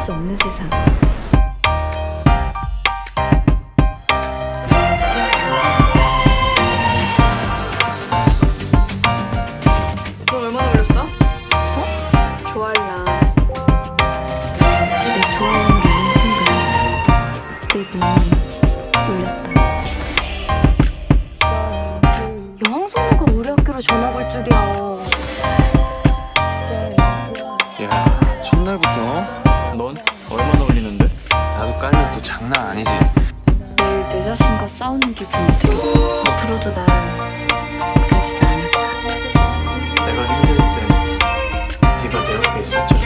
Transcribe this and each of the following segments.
수 없는 세상. 나도 깔면 또 장난 아니지. 매일 내 자신과 싸우는 기분이 들어. 앞으로도 난 그러지 않을 거야. 내가 힘들 때 네가 내 옆에 있었잖아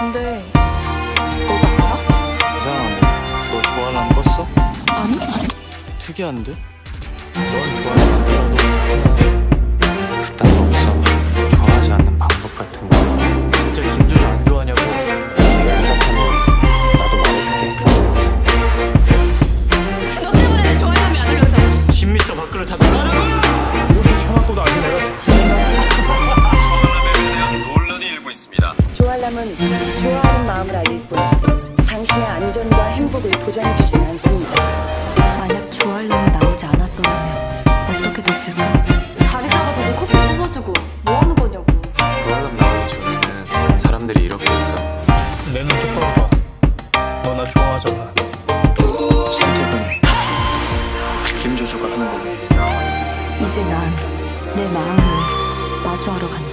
근데 너나 알아? 이상하네 너 좋아하는 거 껐어? 아니? 특이한데? 넌 좋아하는 거 조알람은 좋아하는 마음을 알릴 뿐 당신의 안전과 행복을 보장해주진 않습니다. 만약 좋아하려면 나오지 않았더라면 어떻게 됐을까? 자리 잡아두고 커피 뽑아주고 뭐 하는 거냐고. 좋아하면 나오기 전에는 사람들이 이렇게 했어. 내 눈 똑바로 봐 너 나 좋아하잖아 선택은 김조조가 하는 거네. 이제 난 내 마음을 마주하러 간다.